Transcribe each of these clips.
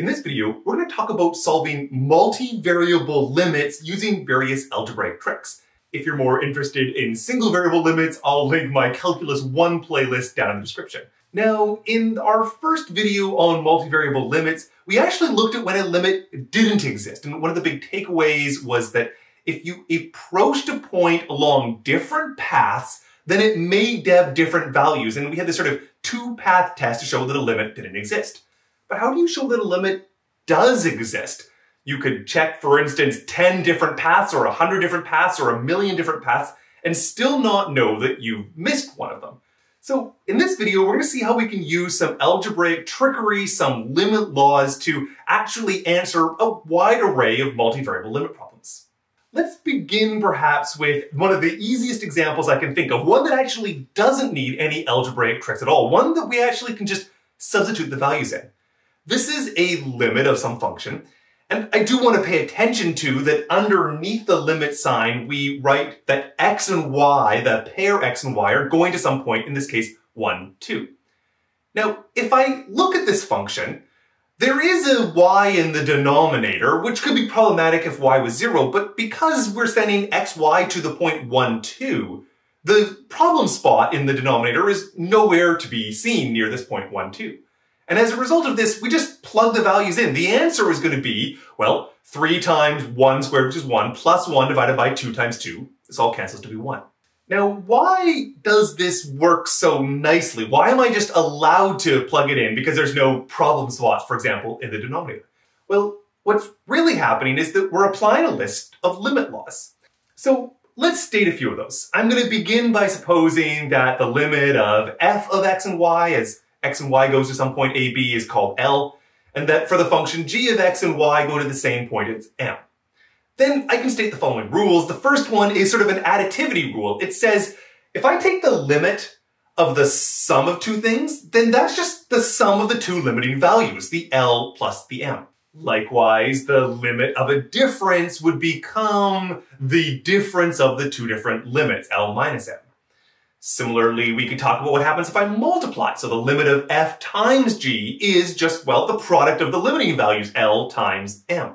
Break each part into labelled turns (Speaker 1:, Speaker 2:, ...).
Speaker 1: In this video, we're going to talk about solving multivariable limits using various algebraic tricks. If you're more interested in single variable limits, I'll link my Calculus 1 playlist down in the description. Now, in our first video on multivariable limits, we actually looked at when a limit didn't exist. And one of the big takeaways was that if you approached a point along different paths, then it may have different values. And we had this sort of two-path test to show that a limit didn't exist. But how do you show that a limit does exist? You could check, for instance, 10 different paths or 100 different paths or a million different paths and still not know that you've missed one of them. So in this video, we're going to see how we can use some algebraic trickery, some limit laws to actually answer a wide array of multivariable limit problems. Let's begin perhaps with one of the easiest examples I can think of, one that actually doesn't need any algebraic tricks at all, one that we actually can just substitute the values in. This is a limit of some function, and I do want to pay attention to that underneath the limit sign, we write that x and y, the pair x and y, are going to some point, in this case, 1, 2. Now, if I look at this function, there is a y in the denominator, which could be problematic if y was 0, but because we're sending xy to the point 1, 2, the problem spot in the denominator is nowhere to be seen near this point 1, 2. And as a result of this, we just plug the values in. The answer is going to be, well, 3 times 1 squared, which is 1, plus 1 divided by 2 times 2. This all cancels to be 1. Now, why does this work so nicely? Why am I just allowed to plug it in because there's no problem spots, for example, in the denominator? Well, what's really happening is that we're applying a list of limit laws. So let's state a few of those. I'm going to begin by supposing that the limit of f of x and y is x and y goes to some point a, b is called L, and that for the function g of x and y go to the same point it's M. Then I can state the following rules. The first one is sort of an additivity rule. It says, if I take the limit of the sum of two things, then that's just the sum of the two limiting values, the L plus the M. Likewise, the limit of a difference would become the difference of the two different limits, L minus M. Similarly, we could talk about what happens if I multiply. So the limit of f times g is just, well, the product of the limiting values, L times M.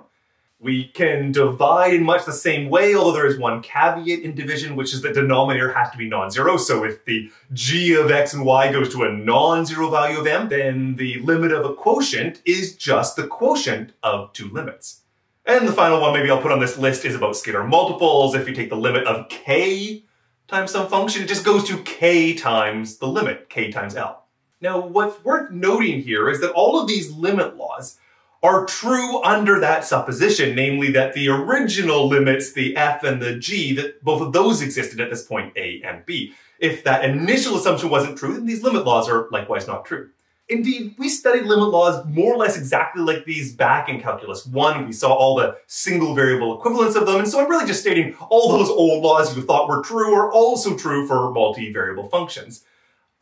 Speaker 1: We can divide in much the same way, although there is one caveat in division, which is the denominator has to be non-zero. So if the g of x and y goes to a non-zero value of m, then the limit of a quotient is just the quotient of two limits. And the final one maybe I'll put on this list is about scalar multiples. If you take the limit of k times some function, it just goes to k times the limit, k times L. Now, what's worth noting here is that all of these limit laws are true under that supposition, namely that the original limits, the f and the g, that both of those existed at this point a and b. If that initial assumption wasn't true, then these limit laws are likewise not true. Indeed, we studied limit laws more or less exactly like these back in Calculus 1. We saw all the single variable equivalents of them, and so I'm really just stating all those old laws you thought were true are also true for multivariable functions.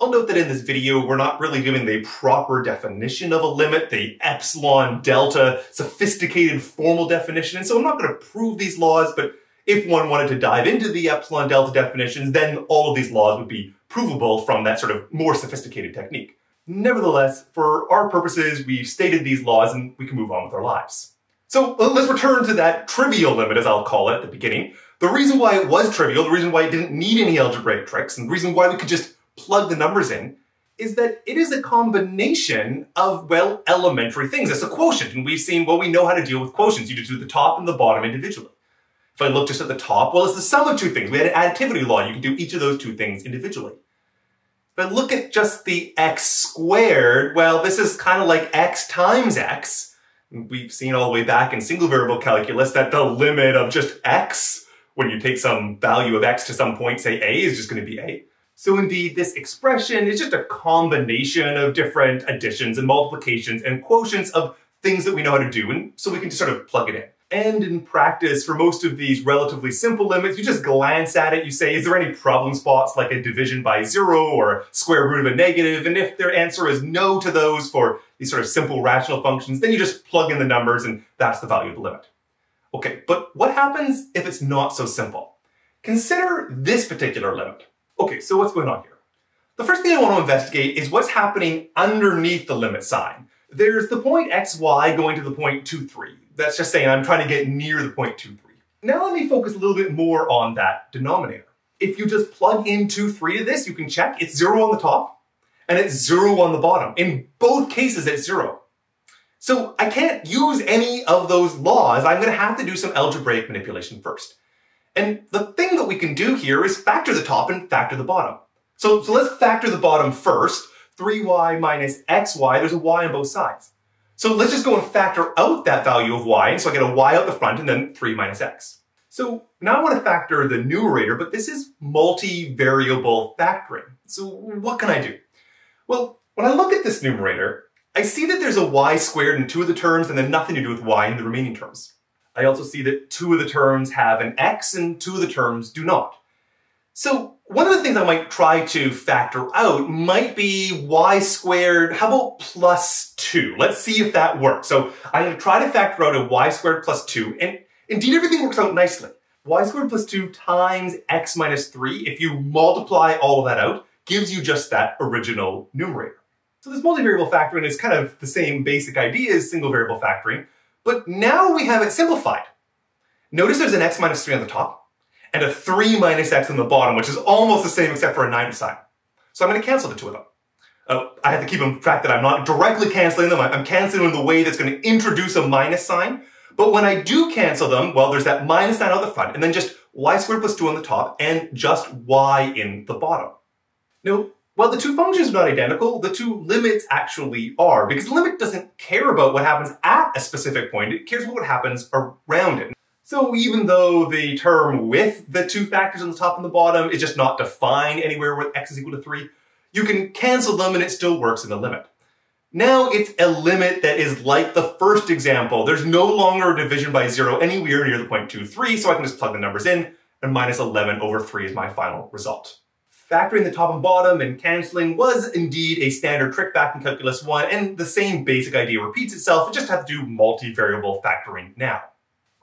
Speaker 1: I'll note that in this video, we're not really giving the proper definition of a limit, the epsilon delta sophisticated formal definition, and so I'm not going to prove these laws, but if one wanted to dive into the epsilon delta definitions, then all of these laws would be provable from that sort of more sophisticated technique. Nevertheless, for our purposes, we've stated these laws and we can move on with our lives. So uh, let's return to that trivial limit, as I'll call it at the beginning. The reason why it was trivial, the reason why it didn't need any algebraic tricks, and the reason why we could just plug the numbers in, is that it is a combination of, well, elementary things. It's a quotient, and we've seen, well, we know how to deal with quotients. You just do the top and the bottom individually. If I look just at the top, well, it's the sum of two things. We had an additivity law. You can do each of those two things individually. But look at just the x squared. Well, this is kind of like x times x. We've seen all the way back in single variable calculus that the limit of just x, when you take some value of x to some point, say a, is just going to be a. So indeed, this expression is just a combination of different additions and multiplications and quotients of things that we know how to do, and so we can just sort of plug it in. And in practice, for most of these relatively simple limits, you just glance at it, you say, is there any problem spots like a division by zero or square root of a negative? And if their answer is no to those for these sort of simple rational functions, then you just plug in the numbers and that's the value of the limit. Okay, but what happens if it's not so simple? Consider this particular limit. Okay, so what's going on here? The first thing I want to investigate is what's happening underneath the limit sign. There's the point xy going to the point 2, 3. That's just saying I'm trying to get near the point 0.23. Now let me focus a little bit more on that denominator. If you just plug in 2, 3 to this, you can check it's 0 on the top and it's 0 on the bottom. In both cases, it's 0. So I can't use any of those laws. I'm going to have to do some algebraic manipulation first. And the thing that we can do here is factor the top and factor the bottom. So, so let's factor the bottom first. 3y minus xy, there's a y on both sides. So let's just go and factor out that value of y, and so I get a y out the front and then 3 minus x. So now I want to factor the numerator, but this is multivariable factoring. So what can I do? Well, when I look at this numerator, I see that there's a y squared in two of the terms and then nothing to do with y in the remaining terms. I also see that two of the terms have an x and two of the terms do not. So one of the things I might try to factor out might be y squared, how about plus 2? Let's see if that works. So I'm going to try to factor out a y squared plus 2, and indeed everything works out nicely. y squared plus 2 times x minus 3, if you multiply all of that out, gives you just that original numerator. So this multivariable factoring is kind of the same basic idea as single variable factoring, but now we have it simplified. Notice there's an x minus 3 on the top and a 3 minus x on the bottom, which is almost the same except for a 9 sign. So I'm going to cancel the two of them. Uh, I have to keep in track that I'm not directly canceling them. I'm canceling them in the way that's going to introduce a minus sign. But when I do cancel them, well, there's that minus sign on the front, and then just y squared plus 2 on the top, and just y in the bottom. Now, while the two functions are not identical, the two limits actually are, because the limit doesn't care about what happens at a specific point, it cares about what happens around it. So even though the term with the two factors on the top and the bottom is just not defined anywhere where x is equal to 3, you can cancel them and it still works in the limit. Now it's a limit that is like the first example. There's no longer a division by 0 anywhere near the point 2, 3, so I can just plug the numbers in, and minus 11 over 3 is my final result. Factoring the top and bottom and cancelling was indeed a standard trick back in Calculus 1, and the same basic idea repeats itself, we just have to do multivariable factoring now.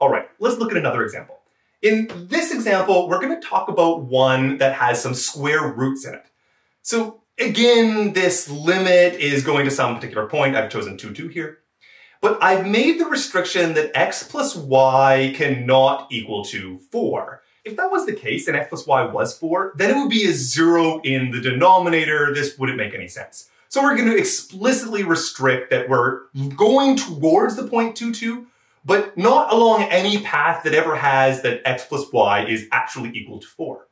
Speaker 1: All right, let's look at another example. In this example, we're going to talk about one that has some square roots in it. So again, this limit is going to some particular point. I've chosen 2, 2 here. But I've made the restriction that x plus y cannot equal to 4. If that was the case and x plus y was 4, then it would be a 0 in the denominator. This wouldn't make any sense. So we're going to explicitly restrict that we're going towards the point 2, 2, but not along any path that ever has that x plus y is actually equal to 4.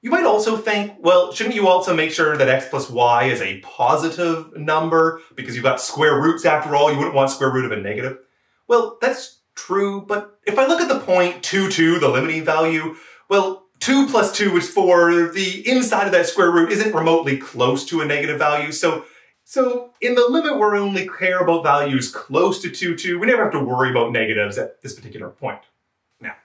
Speaker 1: You might also think, well, shouldn't you also make sure that x plus y is a positive number because you've got square roots after all, you wouldn't want square root of a negative? Well, that's true, but if I look at the point 2, 2, the limiting value, well, 2 plus 2 is 4. The inside of that square root isn't remotely close to a negative value, so so in the limit we only care about values close to 2, 2. We never have to worry about negatives at this particular point. Now,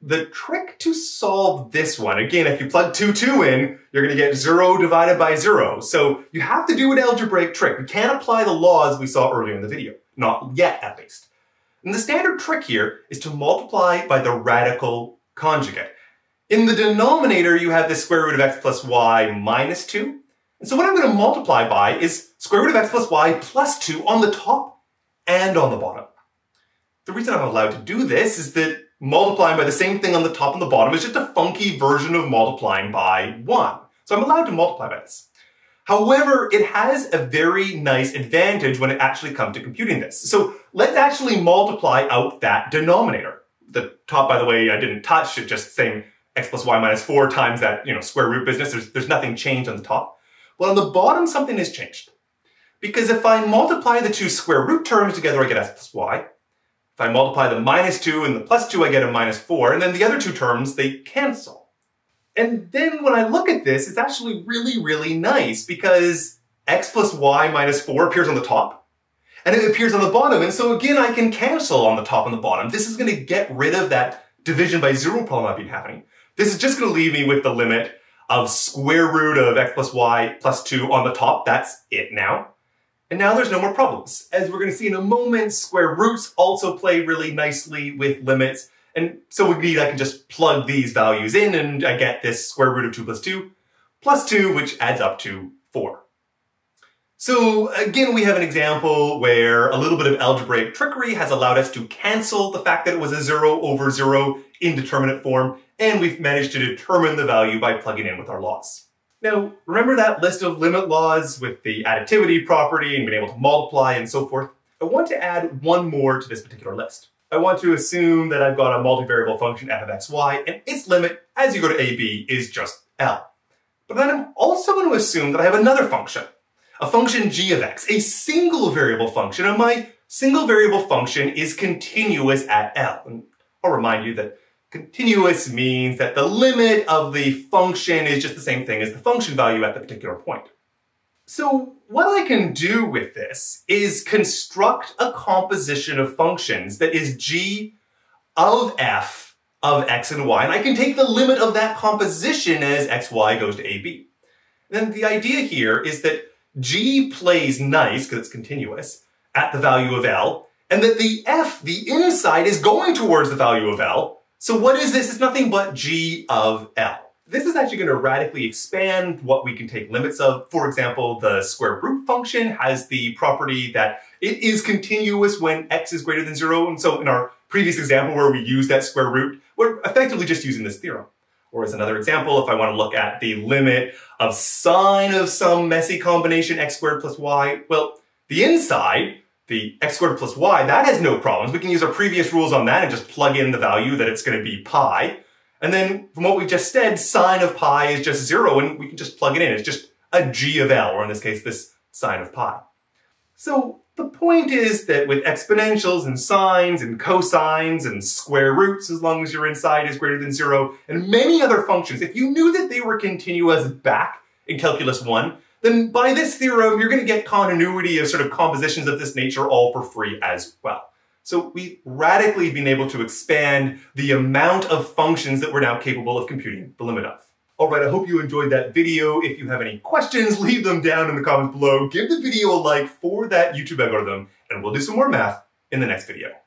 Speaker 1: the trick to solve this one, again, if you plug 2, 2 in, you're going to get 0 divided by 0. So you have to do an algebraic trick. You can't apply the laws we saw earlier in the video. Not yet, at least. And the standard trick here is to multiply by the radical conjugate. In the denominator, you have the square root of x plus y minus 2. And so what I'm going to multiply by is square root of x plus y plus 2 on the top and on the bottom. The reason I'm allowed to do this is that multiplying by the same thing on the top and the bottom is just a funky version of multiplying by 1. So I'm allowed to multiply by this. However, it has a very nice advantage when it actually comes to computing this. So let's actually multiply out that denominator. The top, by the way, I didn't touch, it just saying x plus y minus 4 times that, you know, square root business. There's, there's nothing changed on the top. Well, on the bottom, something has changed. Because if I multiply the two square root terms together, I get x plus y. If I multiply the minus 2 and the plus 2, I get a minus 4. And then the other two terms, they cancel. And then when I look at this, it's actually really, really nice because x plus y minus 4 appears on the top and it appears on the bottom. And so again, I can cancel on the top and the bottom. This is going to get rid of that division by zero problem I've been having. This is just going to leave me with the limit of square root of x plus y plus 2 on the top. That's it now. And now there's no more problems. As we're going to see in a moment, square roots also play really nicely with limits. And so we need, I can just plug these values in and I get this square root of 2 plus 2 plus 2, which adds up to 4. So again, we have an example where a little bit of algebraic trickery has allowed us to cancel the fact that it was a zero over zero indeterminate form, and we've managed to determine the value by plugging in with our laws. Now, remember that list of limit laws with the additivity property and being able to multiply and so forth? I want to add one more to this particular list. I want to assume that I've got a multivariable function f of xy, and its limit as you go to ab is just L. But then I'm also going to assume that I have another function, a function g of x, a single variable function, and my single variable function is continuous at L. And I'll remind you that continuous means that the limit of the function is just the same thing as the function value at the particular point. So what I can do with this is construct a composition of functions that is g of f of x and y, and I can take the limit of that composition as xy goes to ab. Then the idea here is that g plays nice, because it's continuous, at the value of L, and that the f, the inside, is going towards the value of L. So what is this? It's nothing but g of L. This is actually going to radically expand what we can take limits of. For example, the square root function has the property that it is continuous when x is greater than zero. And so in our previous example where we used that square root, we're effectively just using this theorem. Or as another example, if I want to look at the limit of sine of some messy combination x squared plus y, well, the inside, the x squared plus y, that has no problems. We can use our previous rules on that and just plug in the value that it's going to be pi. And then from what we just said, sine of pi is just zero and we can just plug it in. It's just a g of L, or in this case, this sine of pi. So the point is that with exponentials and sines and cosines and square roots, as long as your inside is greater than zero, and many other functions, if you knew that they were continuous back in Calculus 1, then by this theorem, you're going to get continuity of sort of compositions of this nature all for free as well. So we've radically been able to expand the amount of functions that we're now capable of computing the limit of. Alright, I hope you enjoyed that video. If you have any questions, leave them down in the comments below. Give the video a like for that YouTube algorithm, and we'll do some more math in the next video.